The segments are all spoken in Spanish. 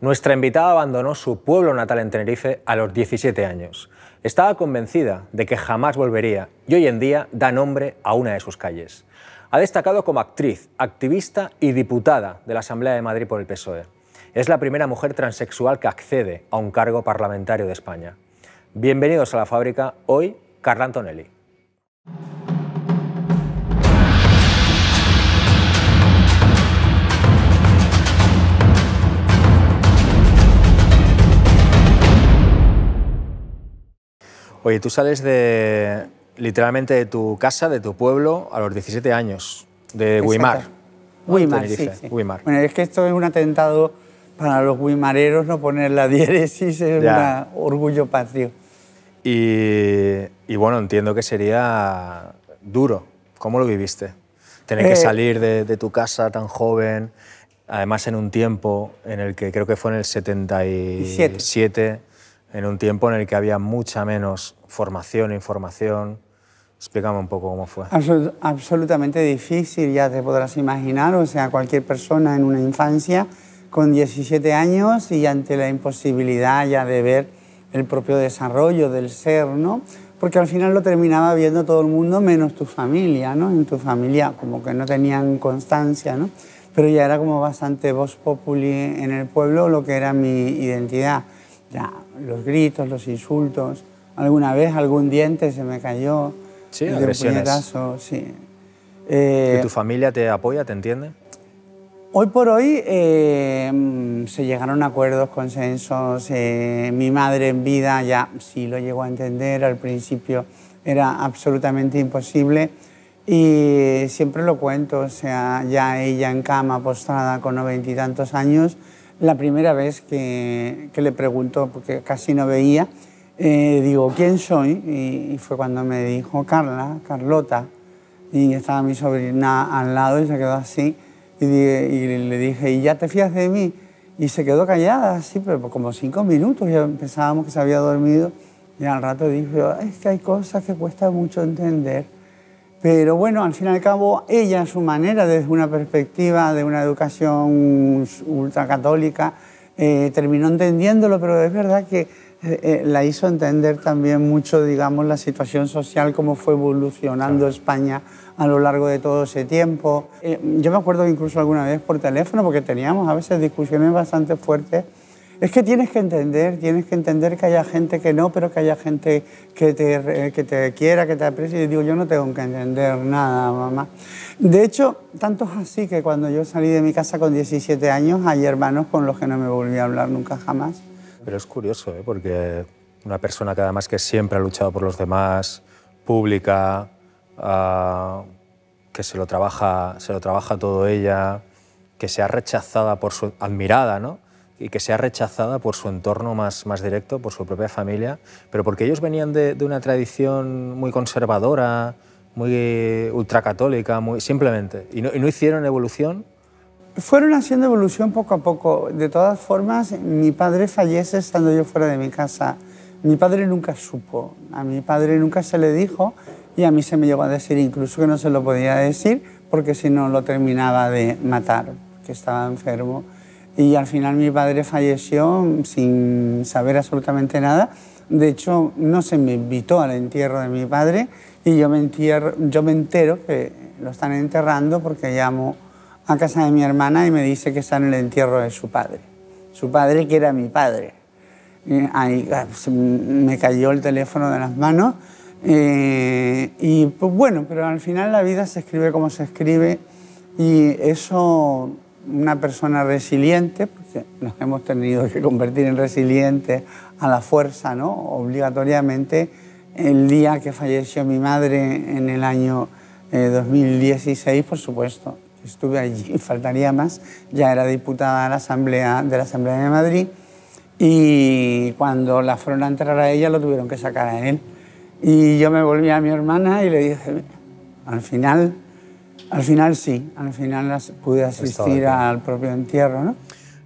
Nuestra invitada abandonó su pueblo natal en Tenerife a los 17 años. Estaba convencida de que jamás volvería y hoy en día da nombre a una de sus calles. Ha destacado como actriz, activista y diputada de la Asamblea de Madrid por el PSOE. Es la primera mujer transexual que accede a un cargo parlamentario de España. Bienvenidos a la fábrica, hoy Carla Antonelli. Oye, tú sales de literalmente de tu casa, de tu pueblo, a los 17 años, de Guimar. Guimar, sí, sí. Bueno, es que esto es un atentado para los guimareros, no poner la diéresis es un orgullo patrio. Y, bueno, entiendo que sería duro. ¿Cómo lo viviste? Tener que eh, salir de, tu casa tan joven, además en un tiempo en el que creo que fue en el 77, en un tiempo en el que había mucha menos formación, e información. Explícame un poco cómo fue. absolutamente difícil, ya te podrás imaginar, o sea, cualquier persona en una infancia con 17 años y ante la imposibilidad ya de ver el propio desarrollo del ser, ¿no? Porque al final lo terminaba viendo todo el mundo menos tu familia, ¿no? En tu familia como que no tenían constancia, ¿no? Pero ya era como bastante voz populi en el pueblo lo que era mi identidad. Ya, los gritos, los insultos, alguna vez algún diente se me cayó. Sí, agresiones. sí. ¿Y tu eh, familia te apoya, te entiende? Hoy por hoy eh, se llegaron a acuerdos, consensos. Eh, mi madre en vida ya sí lo llegó a entender. Al principio era absolutamente imposible. Y siempre lo cuento, o sea, ya ella en cama, postrada con noventa y tantos años, la primera vez que, que le pregunto, porque casi no veía, eh, digo, ¿quién soy? Y, y, fue cuando me dijo Carla, Carlota, y estaba mi sobrina al lado y se quedó así. Y, le dije, ¿y ya te fías de mí? Y se quedó callada, así, pero como cinco minutos, ya pensábamos que se había dormido. Y al rato dijo, es que hay cosas que cuesta mucho entender. Pero bueno, al fin y al cabo, ella, a su manera, desde una perspectiva de una educación ultracatólica, eh, terminó entendiéndolo, pero es verdad que eh, eh, la hizo entender también mucho, digamos, la situación social, cómo fue evolucionando España a lo largo de todo ese tiempo. Eh, yo me acuerdo incluso alguna vez por teléfono, porque teníamos a veces discusiones bastante fuertes, es que tienes que entender, tienes que entender que haya gente que no, pero que haya gente que te, que te quiera, que te aprecie. Y digo, yo no tengo que entender nada, mamá. De hecho, tanto es así que cuando yo salí de mi casa con 17 años, hay hermanos con los que no me volví a hablar nunca jamás. Pero es curioso, ¿eh? porque una persona que además que siempre ha luchado por los demás, pública, Ah, que se lo, trabaja, se lo trabaja todo ella, que sea rechazada por su admirada, ¿no? Y que sea rechazada por su entorno más, más directo, por su propia familia, pero porque ellos venían de, de una tradición muy conservadora, muy ultracatólica, muy, simplemente, y no, y no hicieron evolución. Fueron haciendo evolución poco a poco. De todas formas, mi padre fallece estando yo fuera de mi casa. Mi padre nunca supo, a mi padre nunca se le dijo y a mí se me llegó a decir incluso que no se lo podía decir porque si no lo terminaba de matar, que estaba enfermo. Y al final mi padre falleció sin saber absolutamente nada. De hecho, no se me invitó al entierro de mi padre y yo me, entierro, yo me entero que lo están enterrando porque llamo a casa de mi hermana y me dice que está en el entierro de su padre. Su padre que era mi padre. ahí ah, me cayó el teléfono de las manos eh, y pues bueno, pero al final la vida se escribe como se escribe y eso, una persona resiliente, porque nos hemos tenido que convertir en resilientes a la fuerza, ¿no? Obligatoriamente, el día que falleció mi madre en el año 2016, eh, por supuesto, estuve allí, faltaría más, ya era diputada de la Asamblea de, la Asamblea de Madrid y cuando la fueron a enterrar a ella lo tuvieron que sacar a él. Y yo me volví a mi hermana y le dije, al final, al final sí, al final pude asistir al propio entierro. ¿no?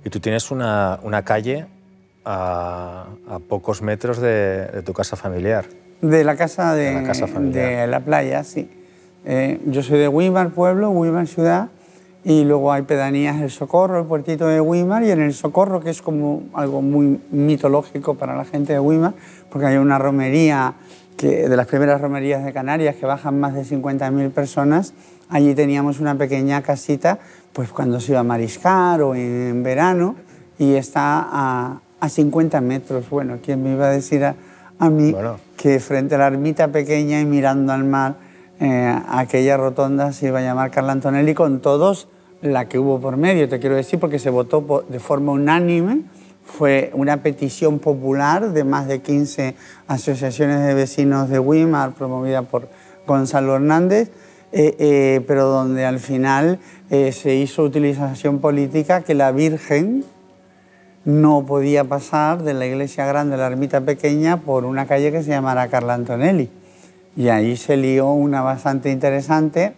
Y tú tienes una, una calle a, a, pocos metros de, de, tu casa familiar. De la casa de, de, la, casa familiar. de la playa, sí. Eh, yo soy de Weimar, pueblo, Weimar, ciudad, y luego hay pedanías El Socorro, el puertito de Weimar, y en El Socorro, que es como algo muy mitológico para la gente de Weimar, porque hay una romería, que, de las primeras romerías de Canarias, que bajan más de 50.000 personas, allí teníamos una pequeña casita, pues cuando se iba a mariscar o en, verano, y está a, a, 50 metros. Bueno, ¿quién me iba a decir a, a mí que frente a la ermita pequeña y mirando al mar, eh, aquella rotonda se iba a llamar Carla Antonelli con todos la que hubo por medio, te quiero decir, porque se votó de forma unánime. Fue una petición popular de más de 15 asociaciones de vecinos de Weimar, promovida por Gonzalo Hernández, eh, eh, pero donde al final se hizo utilización política que la Virgen no podía pasar de la iglesia grande a la ermita pequeña por una calle que se llamara Carla Antonelli. Y ahí se lió una bastante interesante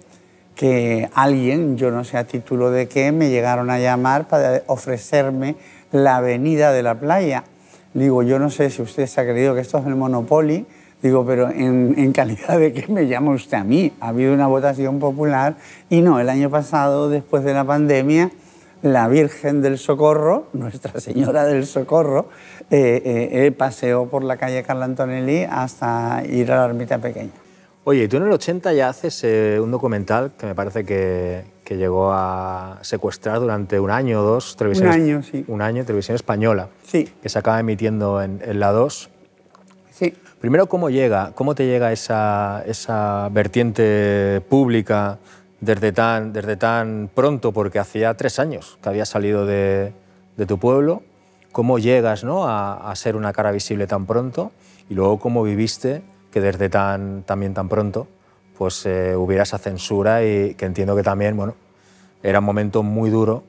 que alguien, yo no sé a título de qué, me llegaron a llamar para ofrecerme la avenida de la playa. Digo, yo no sé si usted se ha creído que esto es el Monopoly, digo, pero en, calidad de qué me llama usted a mí. Ha habido una votación popular y no, el año pasado, después de la pandemia, la Virgen del Socorro, Nuestra Señora del Socorro, eh, eh, eh, paseó por la calle Carla Antonelli hasta ir a la ermita pequeña. Oye, tú en el 80 ya haces un documental que me parece que, que, llegó a secuestrar durante un año o dos televisión. Un año, sí. Un año, televisión española. Sí. Que se acaba emitiendo en, en la 2. Sí. Primero, ¿cómo llega? ¿Cómo te llega esa, esa vertiente pública desde tan, desde tan pronto, porque hacía tres años que había salido de, de tu pueblo, cómo llegas ¿no? a, a, ser una cara visible tan pronto y luego cómo viviste que desde tan, también tan pronto pues eh, hubiera esa censura y que entiendo que también bueno, era un momento muy duro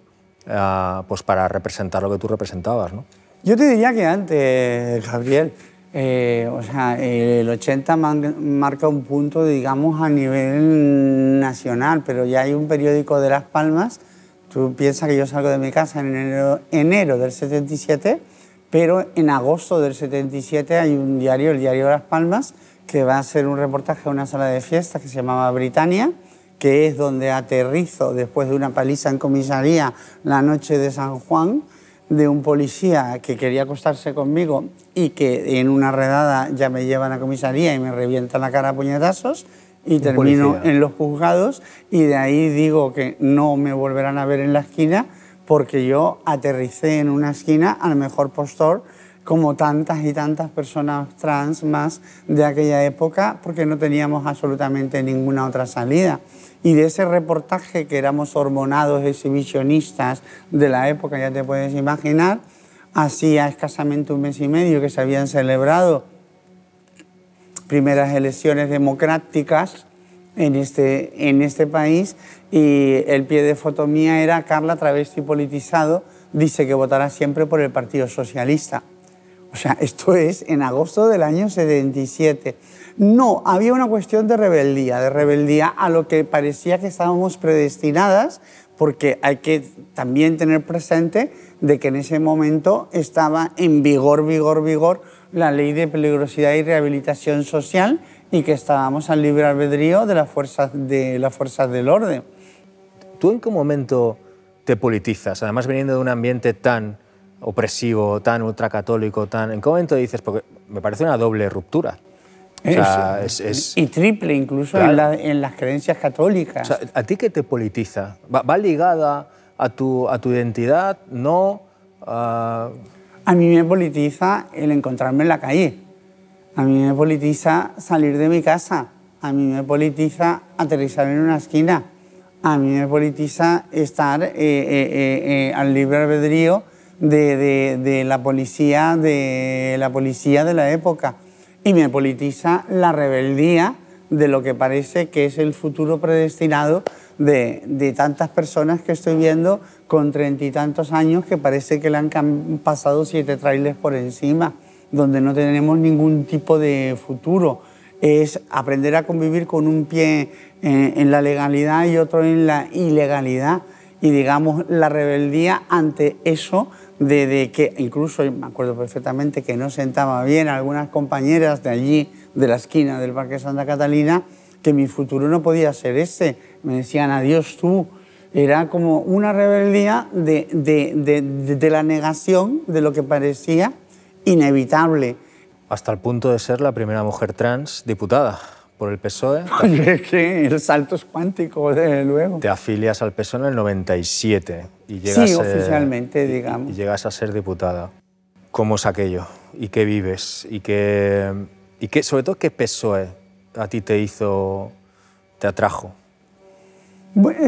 uh, pues para representar lo que tú representabas. ¿no? Yo te diría que antes, Gabriel, eh, o sea, el 80 marca un punto, digamos, a nivel nacional, pero ya hay un periódico de Las Palmas. Tú piensas que yo salgo de mi casa en enero, enero del 77, pero en agosto del 77 hay un diario, el diario de Las Palmas, que va a hacer un reportaje a una sala de fiesta que se llamaba Britannia, que es donde aterrizo después de una paliza en comisaría la noche de San Juan de un policía que quería acostarse conmigo y que en una redada ya me llevan a comisaría y me revientan la cara a puñetazos y termino en los juzgados y de ahí digo que no me volverán a ver en la esquina porque yo aterricé en una esquina al mejor postor como tantas y tantas personas trans más de aquella época porque no teníamos absolutamente ninguna otra salida. Y de ese reportaje que éramos hormonados exhibicionistas de la época, ya te puedes imaginar, hacía escasamente un mes y medio que se habían celebrado primeras elecciones democráticas en este, en este país y el pie de foto mía era Carla travesti politizado, dice que votará siempre por el Partido Socialista. O sea, esto es en agosto del año 77. No, había una cuestión de rebeldía, de rebeldía a lo que parecía que estábamos predestinadas, porque hay que también tener presente de que en ese momento estaba en vigor, vigor, vigor la ley de peligrosidad y rehabilitación social y que estábamos al libre albedrío de las fuerzas, de las fuerzas del orden. ¿Tú en qué momento te politizas? Además, viniendo de un ambiente tan opresivo, tan ultracatólico, tan... ¿En qué momento dices? Porque me parece una doble ruptura. Y triple incluso en, las creencias católicas. ¿A ti qué te politiza? ¿Va, ligada a tu, a tu identidad? ¿No? A mí me politiza el encontrarme en la calle. A mí me politiza salir de mi casa. A mí me politiza aterrizar en una esquina. A mí me politiza estar eh, eh, eh, al libre albedrío de, de, la policía, de la policía de la época y me politiza la rebeldía de lo que parece que es el futuro predestinado de, de tantas personas que estoy viendo con treinta y tantos años que parece que le han pasado siete trailers por encima, donde no tenemos ningún tipo de futuro. Es aprender a convivir con un pie en, en la legalidad y otro en la ilegalidad. Y digamos, la rebeldía ante eso de, que incluso me acuerdo perfectamente que no sentaba bien a algunas compañeras de allí, de la esquina del Parque Santa Catalina, que mi futuro no podía ser ese. Me decían, adiós tú, Era como una rebeldía de, de, de, la negación de lo que parecía inevitable. Hasta el punto de ser la primera mujer trans diputada por el PSOE. el salto es cuántico, desde luego. Te afilias al PSOE en el 97 y llegas, sí, oficialmente, digamos. Y, llegas a ser diputada. ¿Cómo es aquello? ¿Y qué vives? ¿Y qué, y qué, sobre todo, qué PSOE a ti te hizo, te atrajo?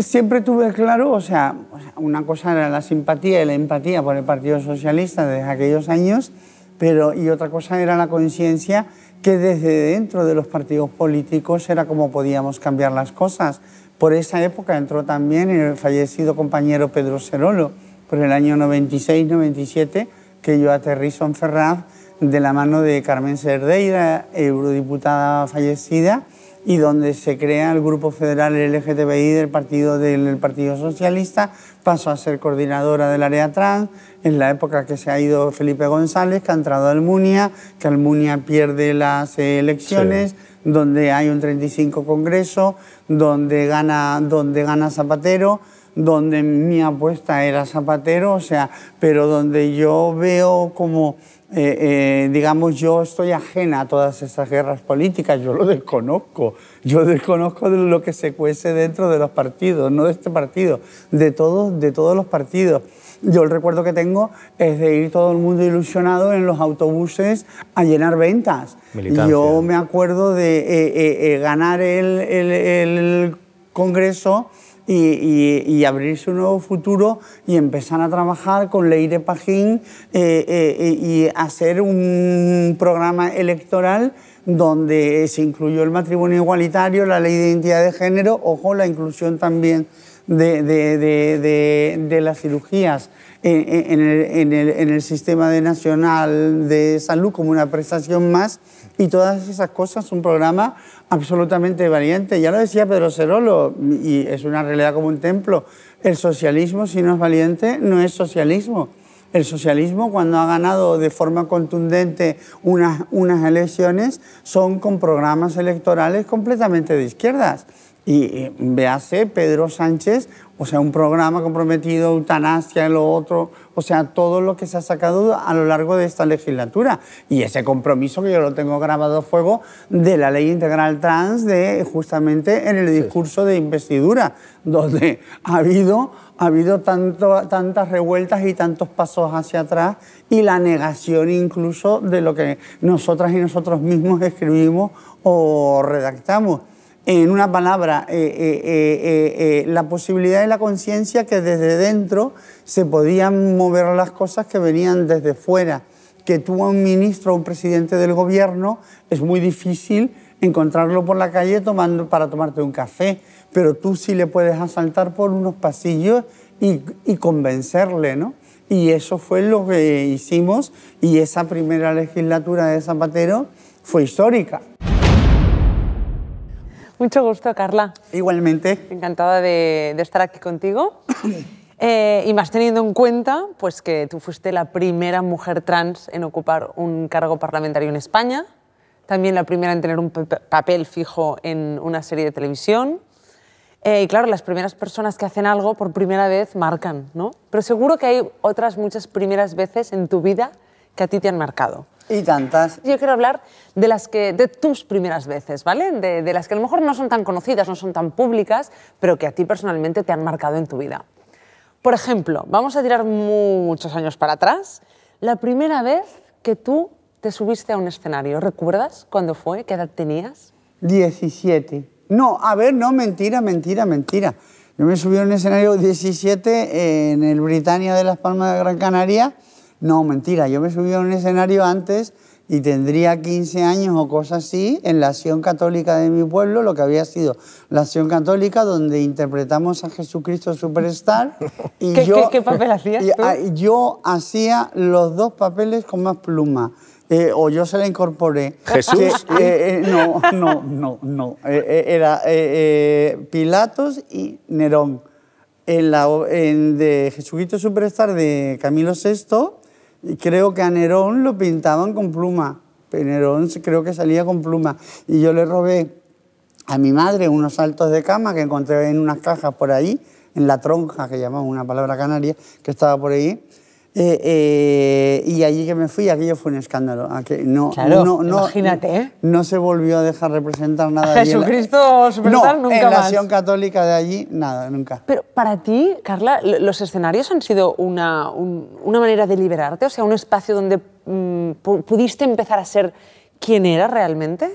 siempre tuve claro, o sea, una cosa era la simpatía y la empatía por el Partido Socialista desde aquellos años, pero y otra cosa era la conciencia que desde dentro de los partidos políticos era como podíamos cambiar las cosas. Por esa época entró también el fallecido compañero Pedro Cerolo, por el año 96-97, que yo aterrizo en Ferraz de la mano de Carmen Cerdeira, eurodiputada fallecida, y donde se crea el Grupo Federal LGTBI del Partido, del Partido Socialista, pasó a ser coordinadora del área trans, en la época que se ha ido Felipe González, que ha entrado a Almunia, que Almunia pierde las elecciones, donde hay un 35 Congreso, donde gana, donde gana Zapatero, donde mi apuesta era Zapatero, o sea, pero donde yo veo como eh, eh, digamos, yo estoy ajena a todas esas guerras políticas, yo lo desconozco, yo desconozco de lo que se cuece dentro de los partidos, no de este partido, de todos, de todos los partidos. Yo el recuerdo que tengo es de ir todo el mundo ilusionado en los autobuses a llenar ventas. Y yo me acuerdo de eh, ganar el, el, el Congreso y, abrirse un nuevo futuro y empezar a trabajar con Leire Pajín eh, eh, y hacer un programa electoral donde se incluyó el matrimonio igualitario, la ley de identidad de género, ojo, la inclusión también de, las cirugías en, el, en, el, en, el, sistema de nacional de salud como una prestación más y todas esas cosas, un programa absolutamente valiente. Ya lo decía Pedro Cerolo, y es una realidad como un templo, el socialismo, si no es valiente, no es socialismo. El socialismo, cuando ha ganado de forma contundente unas, unas elecciones, son con programas electorales completamente de izquierdas. Y véase Pedro Sánchez, o sea, un programa comprometido, eutanasia, lo otro, o sea, todo lo que se ha sacado a lo largo de esta legislatura. Y ese compromiso que yo lo tengo grabado a fuego de la ley integral trans, de justamente en el discurso de investidura, donde ha habido, ha habido tanto, tantas revueltas y tantos pasos hacia atrás y la negación incluso de lo que nosotras y nosotros mismos escribimos o redactamos en una palabra, eh, eh, eh, la posibilidad de la conciencia que desde dentro se podían mover las cosas que venían desde fuera. Que tú a un ministro o un presidente del gobierno es muy difícil encontrarlo por la calle tomando, para tomarte un café, pero tú sí le puedes asaltar por unos pasillos y, y convencerle, ¿no? Y eso fue lo que hicimos y esa primera legislatura de Zapatero fue histórica. Mucho gusto, Carla. Igualmente. Encantada de, estar aquí contigo. Eh, y más teniendo en cuenta pues, que tú fuiste la primera mujer trans en ocupar un cargo parlamentario en España, también la primera en tener un papel fijo en una serie de televisión. Eh, y claro, las primeras personas que hacen algo por primera vez marcan, ¿no? Pero seguro que hay otras muchas primeras veces en tu vida que a ti te han marcado. Y tantas. Yo quiero hablar de las que, de tus primeras veces, ¿vale? De, de, las que a lo mejor no son tan conocidas, no son tan públicas, pero que a ti personalmente te han marcado en tu vida. Por ejemplo, vamos a tirar muchos años para atrás. La primera vez que tú te subiste a un escenario, ¿recuerdas cuándo fue? ¿Qué edad tenías? 17. No, a ver, no, mentira, mentira, mentira. Yo me subí a un escenario 17 en el Britannia de Las Palmas de Gran Canaria no, mentira, yo me subí a un escenario antes y tendría 15 años o cosas así en la acción católica de mi pueblo, lo que había sido la acción católica donde interpretamos a Jesucristo Superstar. Y ¿Qué, yo, ¿qué, papel hacías tú? Yo hacía los dos papeles con más pluma. Eh, o yo se la incorporé. ¿Jesús? Eh, eh, no, no, no, no. era Pilatos y Nerón. En la, en de Jesucristo Superstar de Camilo VI y creo que a Nerón lo pintaban con pluma. Nerón creo que salía con pluma. Y yo le robé a mi madre unos saltos de cama que encontré en unas cajas por ahí, en la tronja, que llamamos una palabra canaria, que estaba por ahí. Eh, eh, y allí que me fui, aquello fue un escándalo. no, claro, no, no, imagínate. ¿eh? No se volvió a dejar representar nada. Jesucristo Superstar nunca en la más. acción católica de allí, nada, nunca. Pero para ti, Carla, los escenarios han sido una, una manera de liberarte, o sea, un espacio donde mm, pudiste empezar a ser quien eras realmente.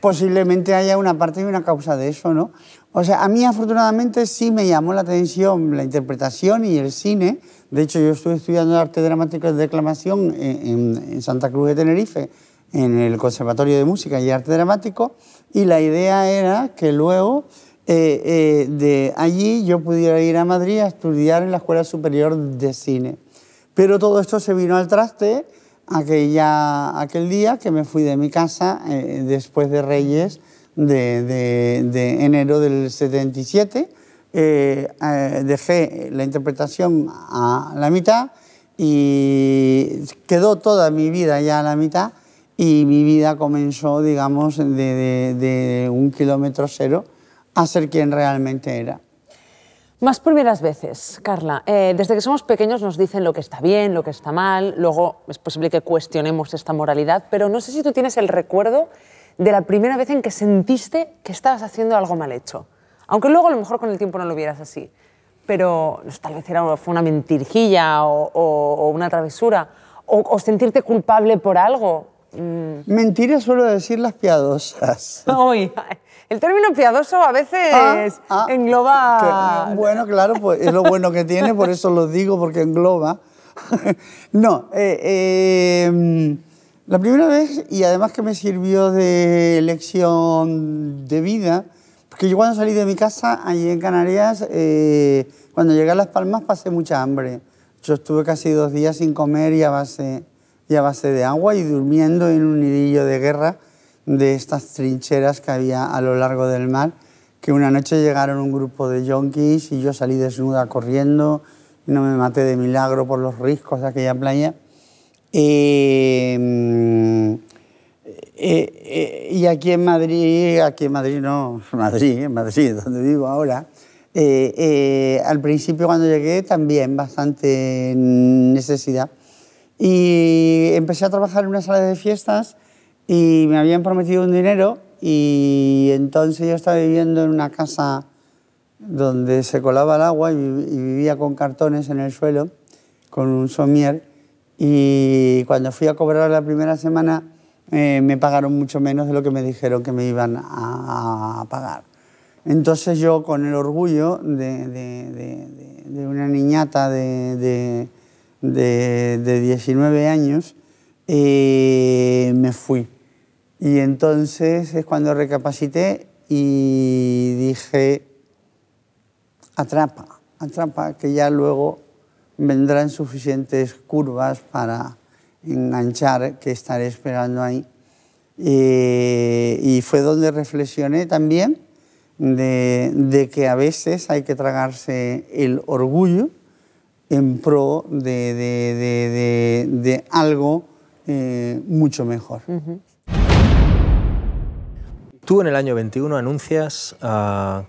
Posiblemente haya una parte y una causa de eso, ¿no? O sea, a mí afortunadamente sí me llamó la atención la interpretación y el cine. De hecho, yo estuve estudiando arte dramático de declamación en, Santa Cruz de Tenerife, en el Conservatorio de Música y Arte Dramático, y la idea era que luego eh, eh, de allí yo pudiera ir a Madrid a estudiar en la Escuela Superior de Cine. Pero todo esto se vino al traste aquella, aquel día que me fui de mi casa eh, después de Reyes de, enero del 77. Eh, eh, dejé la interpretación a la mitad y quedó toda mi vida ya a la mitad y mi vida comenzó, digamos, de, un kilómetro cero a ser quien realmente era. Más primeras veces, Carla. Eh, desde que somos pequeños nos dicen lo que está bien, lo que está mal, luego es posible que cuestionemos esta moralidad, pero no sé si tú tienes el recuerdo de la primera vez en que sentiste que estabas haciendo algo mal hecho. Aunque luego a lo mejor con el tiempo no lo vieras así. Pero tal vez era, fue una mentirjilla o, una travesura. O, sentirte culpable por algo. Mm. Mentiras suelo decir las piadosas. el término piadoso a veces ah, ah, engloba... bueno, claro, pues es lo bueno que tiene, por eso lo digo, porque engloba. no, eh, eh la primera vez, y además que me sirvió de lección de vida, porque yo cuando salí de mi casa, allí en Canarias, eh, cuando llegué a Las Palmas pasé mucha hambre. Yo estuve casi dos días sin comer y a base, y a base de agua y durmiendo en un nidillo de guerra de estas trincheras que había a lo largo del mar, que una noche llegaron un grupo de yonkis y yo salí desnuda corriendo, y no me maté de milagro por los riscos de aquella playa. Em, eh, eh, y aquí en Madrid, aquí en Madrid no, Madrid, en Madrid, donde vivo ahora, eh, al principio cuando llegué también bastante necesidad. Y empecé a trabajar en una sala de fiestas y me habían prometido un dinero y entonces yo estaba viviendo en una casa donde se colaba el agua y, vivía con cartones en el suelo, con un somier y cuando fui a cobrar la primera semana eh, me pagaron mucho menos de lo que me dijeron que me iban a, pagar. Entonces yo con el orgullo de, una niñata de, 19 años eh, me fui. Y entonces es cuando recapacité y dije, atrapa, atrapa, que ya luego vendrán suficientes curvas para enganchar que estaré esperando ahí. y fue donde reflexioné también de, que a veces hay que tragarse el orgullo en pro de, algo eh, mucho mejor. Tú en el año 21 anuncias ah,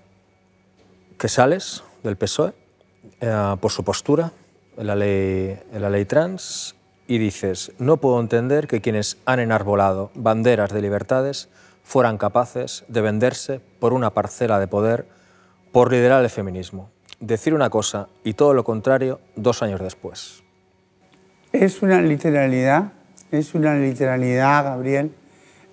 que sales del PSOE eh, por su postura en la ley, en la ley trans y dices, no puedo entender que quienes han enarbolado banderas de libertades fueran capaces de venderse por una parcela de poder por liderar el feminismo. Decir una cosa y todo lo contrario dos años después. Es una literalidad, es una literalidad, Gabriel.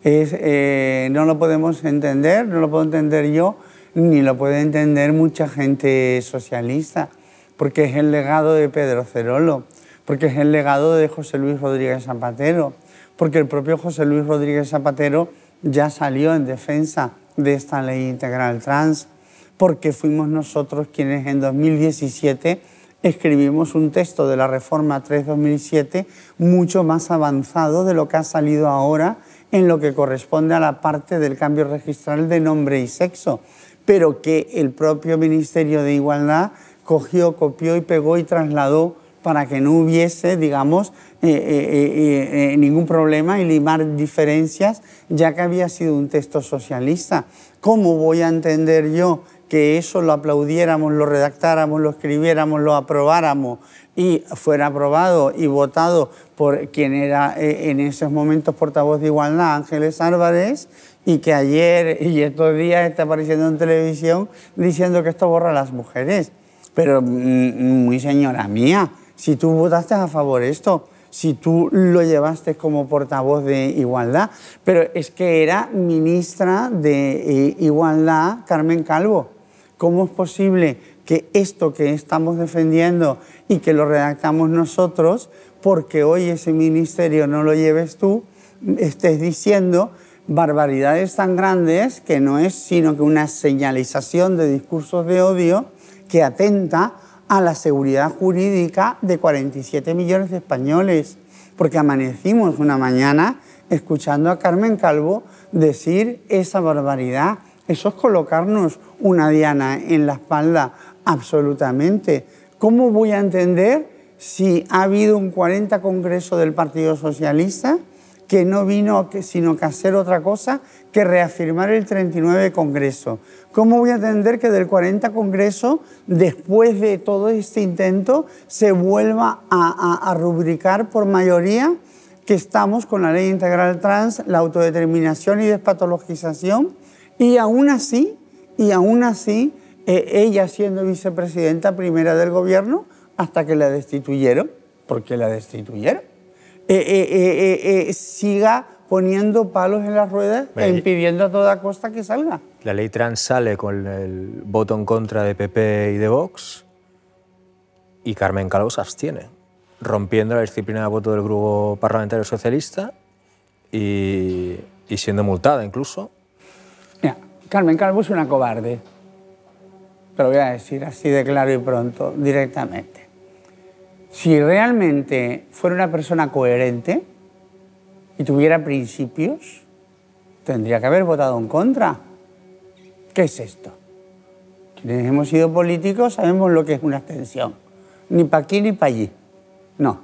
Es, eh, no lo podemos entender, no lo puedo entender yo, ni lo puede entender mucha gente socialista porque es el legado de Pedro Cerolo, porque es el legado de José Luis Rodríguez Zapatero, porque el propio José Luis Rodríguez Zapatero ya salió en defensa de esta ley integral trans, porque fuimos nosotros quienes en 2017 escribimos un texto de la Reforma 3-2007 mucho más avanzado de lo que ha salido ahora en lo que corresponde a la parte del cambio registral de nombre y sexo, pero que el propio Ministerio de Igualdad cogió, copió y pegó y trasladó para que no hubiese, digamos, eh, eh, eh, ningún problema y limar diferencias, ya que había sido un texto socialista. ¿Cómo voy a entender yo que eso lo aplaudiéramos, lo redactáramos, lo escribiéramos, lo aprobáramos y fuera aprobado y votado por quien era en esos momentos portavoz de Igualdad, Ángeles Álvarez, y que ayer y estos días está apareciendo en televisión diciendo que esto borra a las mujeres. Pero mm, muy señora mía, si tú votaste a favor de esto, si tú lo llevaste como portavoz de Igualdad, pero es que era ministra de eh, Igualdad Carmen Calvo. ¿Cómo es posible que esto que estamos defendiendo y que lo redactamos nosotros, porque hoy ese ministerio no lo lleves tú, estés diciendo barbaridades tan grandes que no es sino que una señalización de discursos de odio que atenta a la seguridad jurídica de 47 millones de españoles, porque amanecimos una mañana escuchando a Carmen Calvo decir esa barbaridad. Eso es colocarnos una diana en la espalda absolutamente. ¿Cómo voy a entender si ha habido un 40 Congreso del Partido Socialista que no vino sino que hacer otra cosa que reafirmar el 39 Congreso. ¿Cómo voy a entender que del 40 Congreso, después de todo este intento, se vuelva a, rubricar por mayoría que estamos con la ley integral trans, la autodeterminación y despatologización? Y aún así, y aún así, eh, ella siendo vicepresidenta primera del gobierno, hasta que la destituyeron, porque la destituyeron. Eh, eh, eh, siga poniendo palos en las ruedas e impidiendo a toda costa que salga. La ley trans sale con el voto en contra de PP y de Vox y Carmen Calvo se abstiene, rompiendo la disciplina de voto del Grupo Parlamentario Socialista y, y siendo multada incluso. Mira, Carmen Calvo es una cobarde. Te lo voy a decir así de claro y pronto, directamente. Si realmente fuera una persona coherente y tuviera principios, tendría que haber votado en contra. ¿Qué es esto? Quienes hemos sido políticos sabemos lo que es una abstención. Ni para aquí ni para allí. No.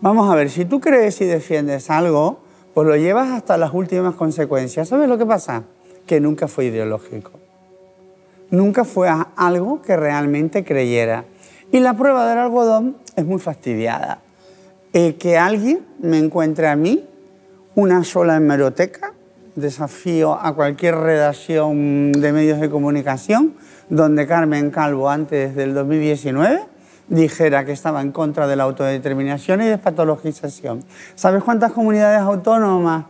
Vamos a ver, si tú crees y defiendes algo, pues lo llevas hasta las últimas consecuencias. ¿Sabes lo que pasa? Que nunca fue ideológico. Nunca fue algo que realmente creyera. Y la prueba del algodón es muy fastidiada. Eh, que alguien me encuentre a mí una sola hemeroteca, desafío a cualquier redacción de medios de comunicación, donde Carmen Calvo antes del 2019 dijera que estaba en contra de la autodeterminación y despatologización. ¿Sabes cuántas comunidades autónomas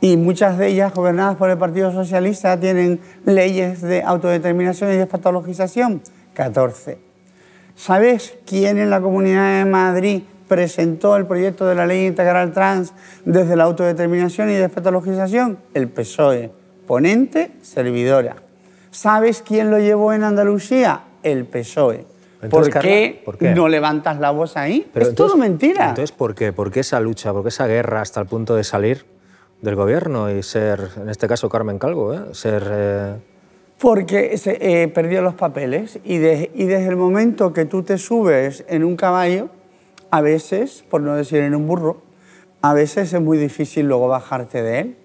y muchas de ellas gobernadas por el Partido Socialista tienen leyes de autodeterminación y despatologización? 14. ¿Sabes quién en la Comunidad de Madrid presentó el proyecto de la ley integral trans desde la autodeterminación y despatologización? El PSOE. Ponente, servidora. ¿Sabes quién lo llevó en Andalucía? El PSOE. ¿Por, qué no levantas la voz ahí? es todo mentira. Entonces, ¿por qué? ¿por qué esa lucha? ¿Por qué esa guerra hasta el punto de salir del gobierno y ser, en este caso, Carmen Calvo, ¿eh? ser... Eh, porque se, eh, perdió los papeles y, desde el momento que tú te subes en un caballo, a veces, por no decir en un burro, a veces es muy difícil luego bajarte de él.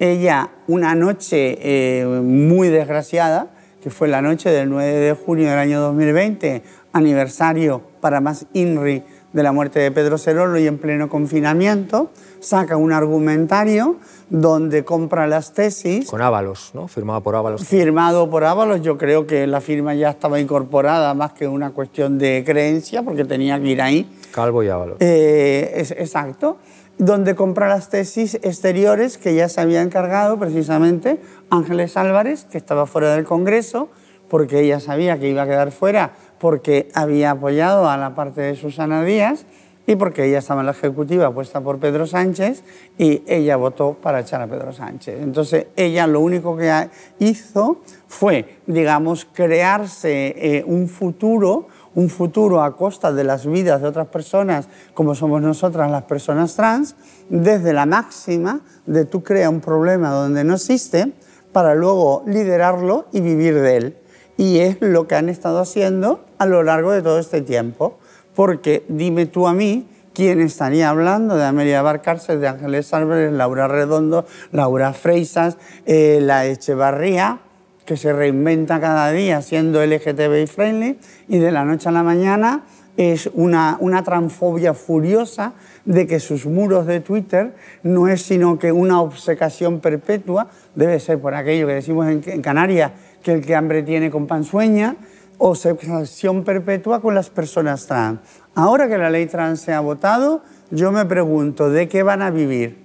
Ella, una noche eh, muy desgraciada, que fue la noche del 9 de junio del año 2020, aniversario para más INRI de la muerte de Pedro Cerolo y en pleno confinamiento, saca un argumentario donde compra las tesis. Con Ábalos, ¿no? Firmado por Ábalos. Firmado por Ábalos, yo creo que la firma ya estaba incorporada más que una cuestión de creencia, porque tenía que ir ahí. Calvo y Ábalos. Eh, es, exacto. Donde compra las tesis exteriores que ya se había encargado precisamente Ángeles Álvarez, que estaba fuera del Congreso, porque ella sabía que iba a quedar fuera porque había apoyado a la parte de Susana Díaz y porque ella estaba en la ejecutiva puesta por Pedro Sánchez y ella votó para echar a Pedro Sánchez. Entonces ella lo único que hizo fue, digamos, crearse eh, un futuro, un futuro a costa de las vidas de otras personas, como somos nosotras las personas trans, desde la máxima de tú crea un problema donde no existe para luego liderarlo y vivir de él. Y es lo que han estado haciendo a lo largo de todo este tiempo porque dime tú a mí quién estaría hablando de Amelia Barcárcel, de Ángeles Álvarez, Laura Redondo, Laura Freisas, eh, la Echevarría, que se reinventa cada día siendo LGTBI friendly y de la noche a la mañana es una, una transfobia furiosa de que sus muros de Twitter no es sino que una obsecación perpetua, debe ser por aquello que decimos en, en Canarias, que el que hambre tiene con pan sueña, obsecación perpetua con las personas trans. Ahora que la ley trans se ha votado, yo me pregunto, ¿de qué van a vivir?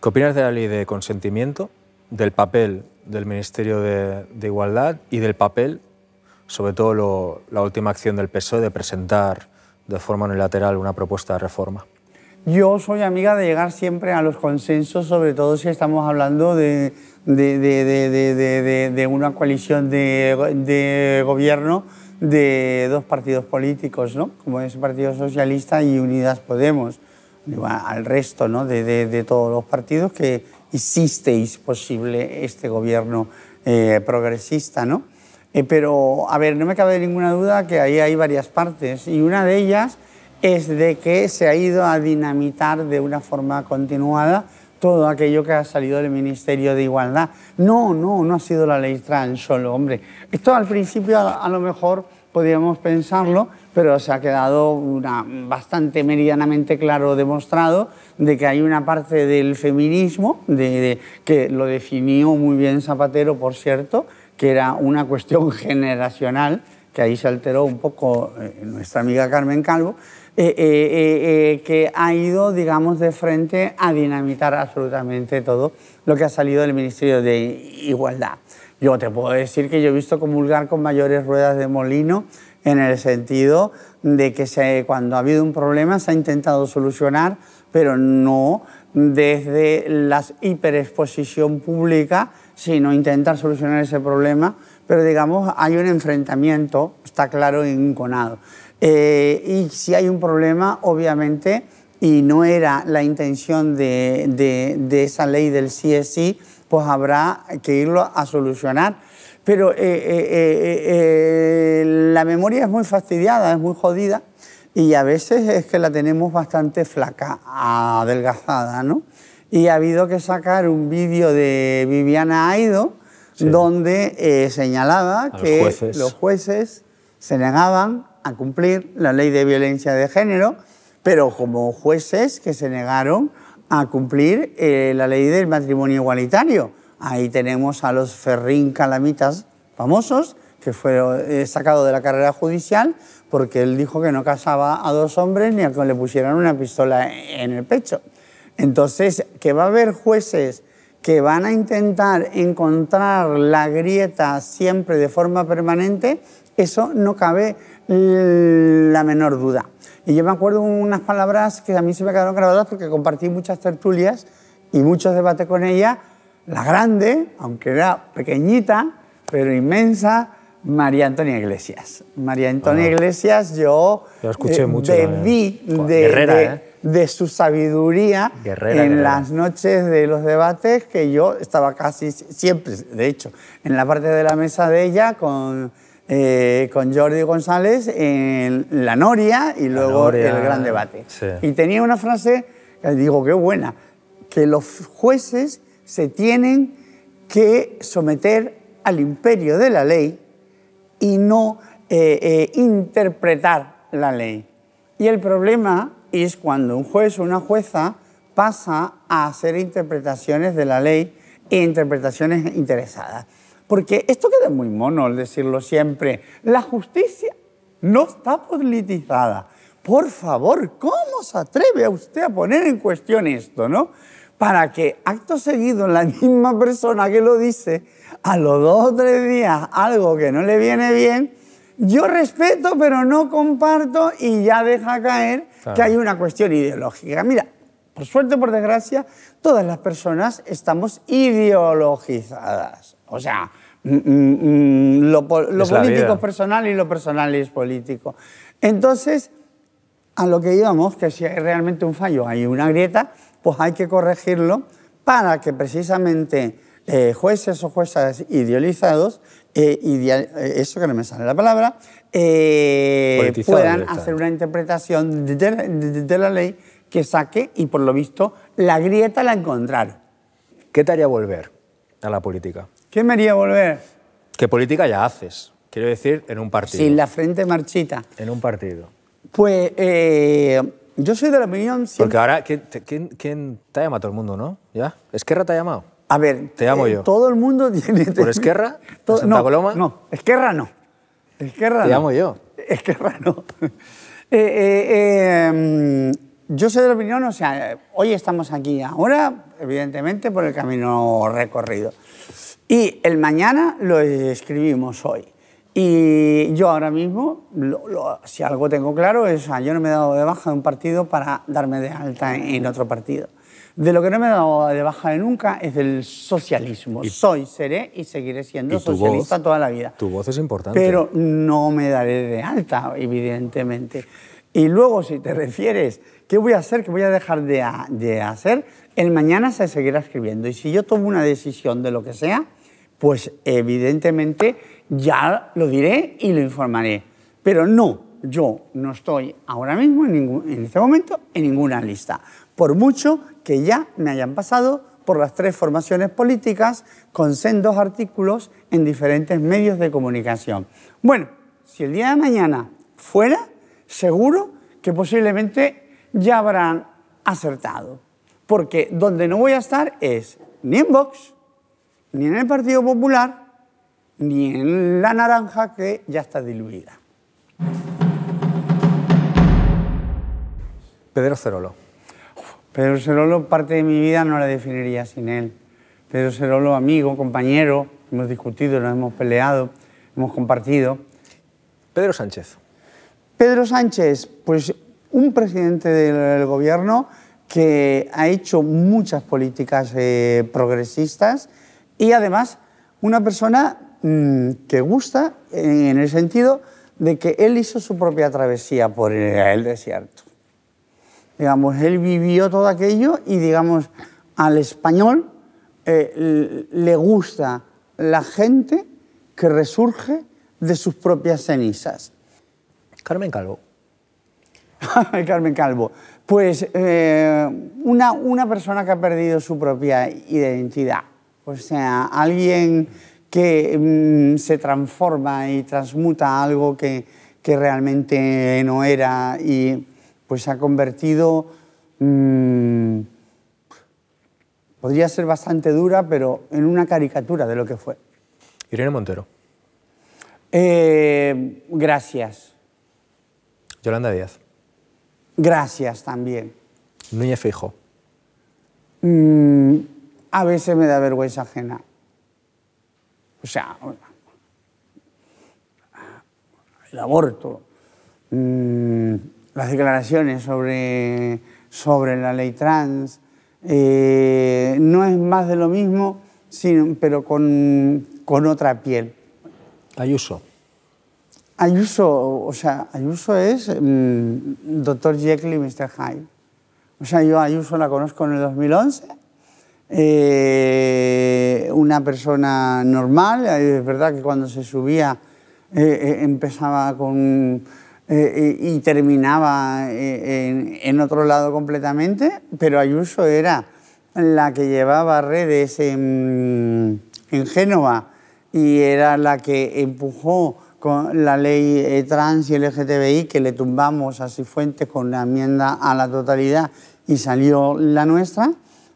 ¿Qué opinas de la ley de consentimiento, del papel del Ministerio de, de Igualdad y del papel, sobre todo lo, la última acción del PSOE de presentar de forma unilateral una propuesta de reforma? Yo soy amiga de llegar siempre a los consensos, sobre todo si estamos hablando de, de, una coalición de, gobierno de dos partidos políticos, ¿no? como es el Partido Socialista y Unidas Podemos, al resto ¿no? de, todos los partidos que hicisteis posible este gobierno eh, progresista. ¿no? Eh, pero, a ver, no me cabe ninguna duda que ahí hay varias partes y una de ellas es de que se ha ido a dinamitar de una forma continuada todo aquello que ha salido del Ministerio de Igualdad. No, no, no ha sido la ley trans solo, hombre. Esto al principio a, lo mejor podíamos pensarlo, pero se ha quedado bastante meridianamente claro demostrado de que hay una parte del feminismo, de, que lo definió muy bien Zapatero, por cierto, que era una cuestión generacional, que ahí se alteró un poco eh, nuestra amiga Carmen Calvo, eh, eh, eh, que ha ido, digamos, de frente a dinamitar absolutamente todo lo que ha salido del Ministerio de Igualdad. Yo te puedo decir que yo he visto comulgar con mayores ruedas de molino en el sentido de que se, cuando ha habido un problema se ha intentado solucionar, pero no desde la hiperexposición pública, sino intentar solucionar ese problema, pero digamos hay un enfrentamiento, está claro, enconado. Eh, y si hay un problema, obviamente, y no era la intención de, de, esa ley del CSI, pues habrá que irlo a solucionar. Pero eh, eh, la memoria es muy fastidiada, es muy jodida, y a veces es que la tenemos bastante flaca, adelgazada, ¿no? Y ha habido que sacar un vídeo de Viviana Aido, donde señalaba que los jueces se negaban a cumplir la ley de violencia de género, pero como jueces que se negaron a cumplir eh, la ley del matrimonio igualitario. Ahí tenemos a los Ferrín Calamitas famosos, que fue eh, sacado de la carrera judicial porque él dijo que no casaba a dos hombres ni a que le pusieran una pistola en el pecho. Entonces, que va a haber jueces que van a intentar encontrar la grieta siempre de forma permanente, eso no cabe la menor duda. Y yo me acuerdo unas palabras que a mí se me quedaron grabadas porque compartí muchas tertulias y muchos debates con ella. La grande, aunque era pequeñita, pero inmensa, María Antonia Iglesias. María Antonia Iglesias, yo, escuché eh, mucho, bebí de, ¿eh? de, su sabiduría en las noches de los debates, que yo estaba casi siempre, de hecho, en la parte de la mesa de ella con eh, con Jordi González en La Noria y luego el Gran Debate. Y tenía una frase que digo, qué buena, que los jueces se tienen que someter al imperio de la ley y no eh, eh, interpretar la ley. Y el problema es cuando un juez o una jueza pasa a hacer interpretaciones de la ley e interpretaciones interesadas. Porque esto queda muy mono el decirlo siempre. La justicia no está politizada. Por favor, ¿cómo se atreve a usted a poner en cuestión esto, no? Para que acto seguido la misma persona que lo dice, a los dos o tres días algo que no le viene bien, yo respeto pero no comparto y ya deja caer que hay una cuestión ideológica. Mira, por suerte, por desgracia, todas las personas estamos ideologizadas. O sea, Mm, mm, mm, lo, político es personal y lo personal es político. Entonces, a lo que íbamos, que si hay realmente un fallo, hay una grieta, pues hay que corregirlo para que precisamente eh, jueces o juezas idealizados, eh, eh, eso que no me sale la palabra, puedan hacer una interpretación de, la ley que saque, y por lo visto, la grieta la encontraron. ¿Qué te haría volver a la política? ¿Qué me haría volver? ¿Qué política ya haces? Quiero decir, en un partido. Sin la frente marchita. En un partido. Pues eh, yo soy de la opinión... siempre- Porque ahora, ¿quién, te- quién- quién te ha llamado todo el mundo, no? ¿Ya? ¿Esquerra te ha llamado? A ver, Te llamo eh, yo. Todo el mundo tiene... ¿Por Esquerra? ¿De Santa no, Coloma? No, Esquerra no. Esquerra Te no. llamo yo. Esquerra no. Eh, eh, mm, yo soy de la opinión, o sea, hoy estamos aquí ahora, evidentemente, por el camino recorrido. Y el mañana lo escribimos hoy. Y yo ahora mismo, lo- lo- si algo tengo claro, es, yo no me he dado de baja de un partido para darme de alta en, en otro partido. De lo que no me he dado de baja de nunca es del socialismo. Soy, seré y seguiré siendo Y socialista voz- toda la vida. Tu voz es importante. Pero no me daré de alta, evidentemente. Y luego, si te refieres, ¿qué voy a hacer? ¿Qué voy a dejar de, de hacer? El mañana se seguirá escribiendo. Y si yo tomo una decisión de lo que sea, pues evidentemente ya lo diré y lo informaré. Pero no, yo no estoy ahora mismo, en, ningún- en este momento, en ninguna lista. Por mucho que ya me hayan pasado por las tres formaciones políticas con sendos artículos en diferentes medios de comunicación. Bueno, si el día de mañana fuera, seguro que posiblemente ya habrán acertado. Porque donde no voy a estar es ni en Vox, ni en el Partido Popular, ni en la naranja que ya está diluida. Pedro Cerolo. Pedro Cerolo, parte de mi vida no la definiría sin él. Pedro Cerolo, amigo, compañero, hemos discutido, nos hemos peleado, hemos compartido. Pedro Sánchez. Pedro Sánchez, pues un presidente del gobierno que ha hecho muchas políticas eh, progresistas y además una persona mm, que gusta eh, en el sentido de que él hizo su propia travesía por el, desierto. Digamos, él vivió todo aquello y, digamos, al español eh, le gusta la gente que resurge de sus propias cenizas. Carmen Calvo. Carmen Calvo. Pues eh, una, una persona que ha perdido su propia identidad. O sea, alguien que mm, se transforma y transmuta algo que, que realmente no era y pues se ha convertido, mm, podría ser bastante dura, pero en una caricatura de lo que fue. Irene Montero. Eh, gracias, Yolanda Díaz. gracias también. Núñez Fijo. Mm, a veces me da vergüenza ajena. O sea, el aborto, mm, las declaraciones sobre, sobre la ley trans, eh, no es más de lo mismo, sino, pero con, con otra piel. Ayuso. Ayuso, o sea, Ayuso es mm, Dr. Jekyll y Mr. Hyde. O sea, yo a Ayuso la conozco en el 2011, eh, una persona normal, eh, es verdad que cuando se subía eh, empezaba con... y terminaba en, otro lado completamente, pero Ayuso era la que llevaba redes en, en Génova y era la que empujó con la ley trans y LGTBI que le tumbamos a Cifuentes con la enmienda a la totalidad y salió la nuestra,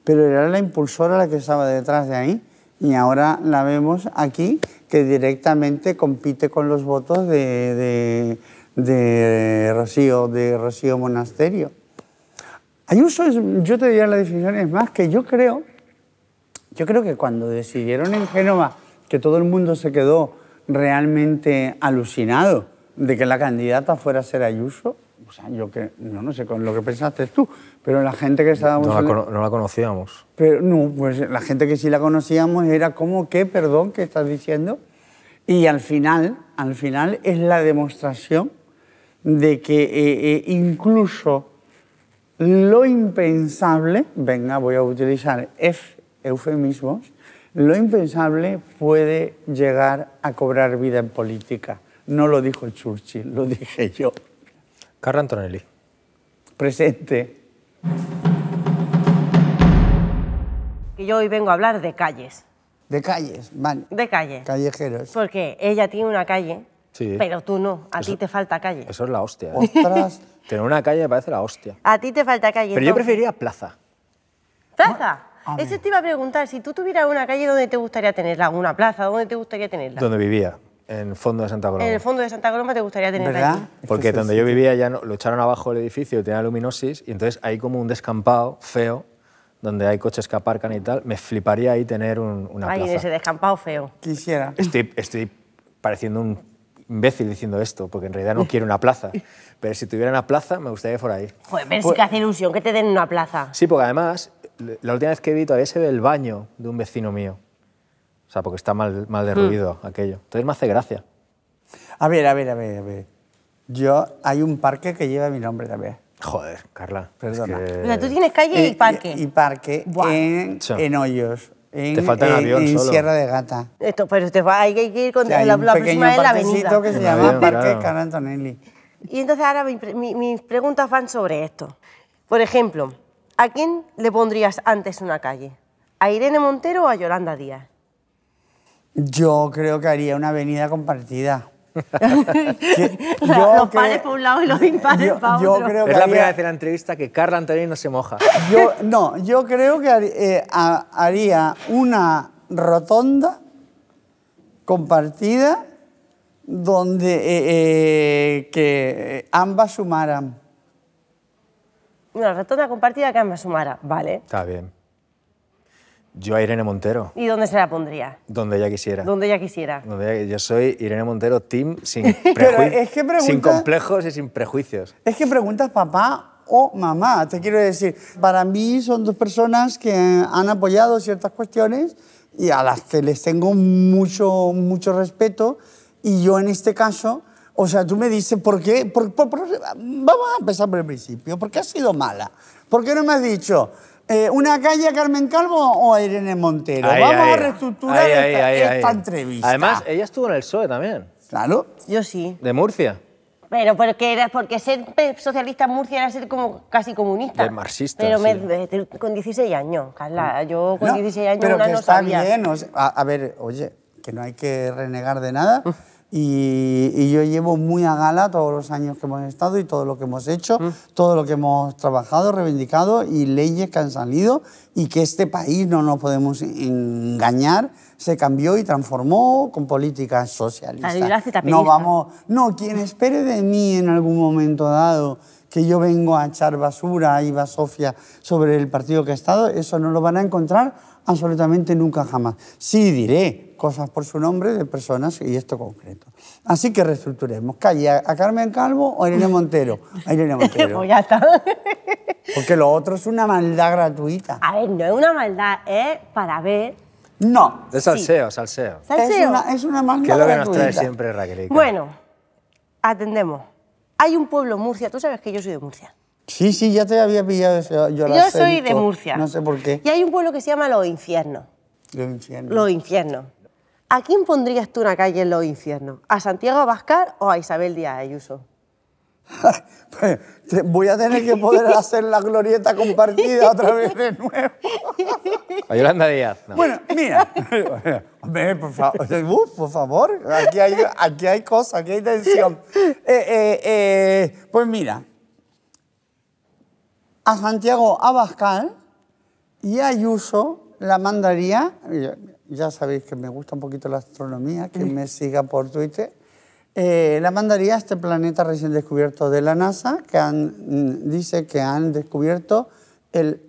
pero era la impulsora la que estaba detrás de ahí y ahora la vemos aquí que directamente compite con los votos de, de, de Rocío, de Rocío Monasterio. Ayuso, es, yo te diría la definición, es más que yo creo, yo creo que cuando decidieron en Génova que todo el mundo se quedó realmente alucinado de que la candidata fuera a ser Ayuso, o sea, yo que, no, no sé con lo que pensaste tú, pero la gente que estábamos... No la, no la conocíamos. pero no, pues la gente que sí la conocíamos era como que, perdón, ¿qué estás diciendo? Y al final, al final es la demostración de que eh, eh, incluso lo impensable, venga, voy a utilizar F, eufemismos, lo impensable puede llegar a cobrar vida en política. No lo dijo Churchill, lo dije yo. Carla Antonelli. Presente. que yo hoy vengo a hablar de calles. De calles, vale. De calle. Callejeros. Porque ella tiene una calle, Sí. pero tú no. A ti te falta calle. Eso es la hostia. ¿eh? Ostras. Tener una calle me parece la hostia. A ti te falta calle. Pero yo preferiría plaza. ¿Plaza? Eso te iba a preguntar. Si tú tuvieras una calle, ¿dónde te gustaría tenerla? ¿Una plaza? ¿Dónde te gustaría tenerla? Donde vivía, en el fondo de Santa Coloma. En el fondo de Santa Coloma te gustaría tenerla ¿Verdad? allí. Porque donde yo vivía ya no- lo echaron abajo el edificio, tenía luminosis, y entonces hay como un descampado feo, donde hay coches que aparcan y tal. Me fliparía ahí tener un- una Ahí, en ese plaza. descampado feo. Quisiera. Estoy, estoy pareciendo un imbécil diciendo esto, porque en realidad no quiero una plaza. Pero si tuviera una plaza, me gustaría que fuera ahí. Joder, pero Pues- sí que hace ilusión que te den una plaza. Sí, porque además, la última vez que vi todavía se ve el baño de un vecino mío. O sea, porque está mal, mal derruido aquello. Entonces me hace gracia. A ver, a ver, a ver, a ver. Yo, hay un parque que lleva mi nombre también. Joder, Carla. es Perdona. que- O sea, tú tienes calle y Eh, parque. Y, parque Buah. en, en Hoyos. En, Te falta en- avión en solo. Sierra de Gata. Esto, pero te va, hay que ir con O sea, la, la pequeño próxima es la parquecito avenida. que se llama avión, Parque claro. Can Antonelli. Y entonces ahora mi mi- mis preguntas van sobre esto. Por ejemplo, ¿a quién le pondrías antes una calle? ¿A Irene Montero o a Yolanda Díaz? Yo creo que haría una avenida compartida. Los creo- pares por un lado y los impares yo- para yo otro. creo que Es la haría- primera vez en la entrevista que Carla Antonini no se moja. Yo, no, yo creo que eh, ha- haría una rotonda compartida donde eh, eh, que ambas sumaran. Una rotonda compartida que ambas sumara. Vale. Está bien. Yo a Irene Montero, ¿Y dónde se la pondría? donde ella quisiera. Donde ella quisiera. Donde ella- yo soy Irene Montero, team sin, Pero prejui- es que pregunta- sin complejos y sin prejuicios. Es que preguntas papá o mamá. Te quiero decir, para mí son dos personas que han apoyado ciertas cuestiones y a las que les tengo mucho, mucho respeto. Y yo en este caso, o sea, tú me dices, ¿por qué? Por- por- por- vamos a empezar por el principio. ¿Por qué has sido mala? ¿Por qué no me has dicho eh, una calle a Carmen Calvo o a Irene Montero? Ahí, vamos ahí. a reestructurar Ahí, ahí, esta, ahí, esta ahí. entrevista. Además, ella estuvo en el PSOE también, claro. Yo sí. de Murcia. Pero porque, era, porque ser pe- socialista en Murcia era ser como casi comunista. De marxista, Pero me- sí. con 16 años, Carla. Yo con No, 16 años pero una que no está sabía. bien. o sea, a, a ver, oye, que no hay que renegar de nada. Y, y yo llevo muy a gala todos los años que hemos estado y todo lo que hemos hecho, todo lo que hemos trabajado, reivindicado y leyes que han salido y que este país no nos podemos engañar, se cambió y transformó con políticas socialistas. No vamos, no, quien espere de mí en algún momento dado que yo vengo a echar basura y basofia sobre el partido que he estado, eso no lo van a encontrar absolutamente nunca jamás. Sí diré cosas por su nombre de personas y esto concreto. Así que reestructuremos. Calle a, Carmen Calvo o a Irene Montero. A Irene Montero. Pues ya está. Porque lo otro es una maldad gratuita. A ver, no es una maldad, es para ver. No. De salseo, salseo. Es Salseo. una, es una maldad Que es lo que nos gratuita. trae siempre Raquelica. Bueno, atendemos. Hay un pueblo en Murcia, tú sabes que yo soy de Murcia. Sí, sí, ya te había pillado ese, yo, Yo soy de. Murcia. No sé por qué. Y hay un pueblo que se llama Los Infiernos. Lo infierno. Los Infiernos. ¿A quién pondrías tú una calle en Los Infiernos? ¿A Santiago Abascal o a Isabel Díaz Ayuso? Pues, Voy a tener que poder hacer la glorieta compartida otra vez de nuevo. A Yolanda Díaz. no. Bueno, mira. Hombre, por favor. Uf, por favor. Aquí hay, aquí hay cosas, aquí hay tensión. Eh, eh, eh, pues mira. A Santiago Abascal y a Ayuso la mandaría. Ya, sabéis que me gusta un poquito la astronomía, que me siga por Twitter. Eh, la mandaría a este planeta recién descubierto de la NASA, que han- mm, dice que han descubierto el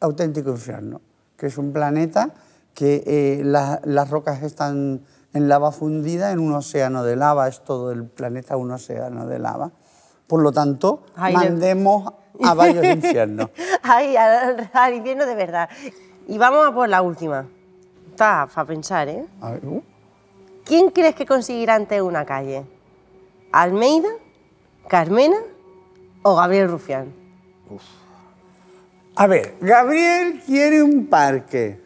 auténtico infierno, que es un planeta que eh, la- las rocas están en lava fundida en un océano de lava, es todo el planeta un océano de lava. Por lo tanto, Ay, le- mandemos a varios infiernos. Ay, al, al infierno de verdad. Y vamos a por la última. Está para pensar, ¿eh? A ver, uh. ¿Quién crees que conseguirá antes una calle? ¿Almeida, Carmena o Gabriel Rufián? A ver, Gabriel quiere un parque,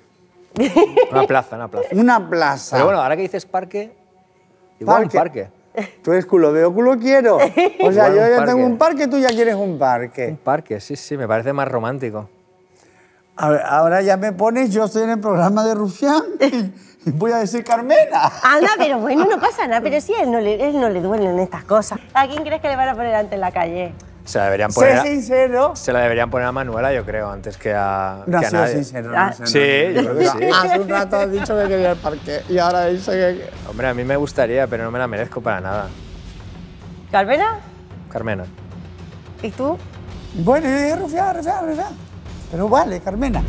Una plaza, una plaza. una plaza. Pero bueno, ahora que dices parque, igual un parque. Tú eres culo veo, culo quiero. O sea, yo ya parque. tengo un parque, tú ya quieres un Un parque. parque, sí, sí, me parece más romántico. A ver, ahora ya me pones, yo estoy en el programa de Rufián y voy a decir Carmena. Anda, pero bueno, no pasa nada. Pero sí, a él no le, él no le duelen estas cosas. ¿A quién crees que le van a poner antes en la calle? Se la deberían Sé poner, a, sincero. se la deberían poner a Manuela, yo creo, antes que a, No que ha a sido nadie. sincero. no Ah, sé, no sí, sé. yo creo que sí. Hace un rato has dicho que quería el parque y ahora dice que... Hombre, a mí me gustaría, pero no me la merezco para nada. ¿Carmena? Carmena. ¿Y tú? Bueno, yo dije Rufián, Rufián, Rufián. Pero vale, Carmena.